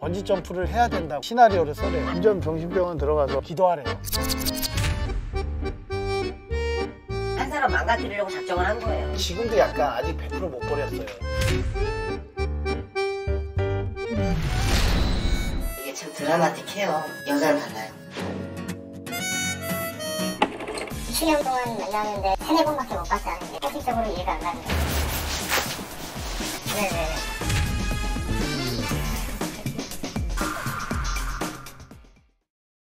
번지 점프를 해야 된다고 시나리오를 써래요. 완전 병신병원 들어가서 기도하래요. 한 사람 망가뜨리려고 작정을 한 거예요. 지금도 약간 아직 100%못 버렸어요. 이게 참 드라마틱해요. 여자를 만나요. 7년 동안 만났는데 세네 번밖에 못 봤다는 게 현실적으로 이해가 안 가는 거예요. 네네.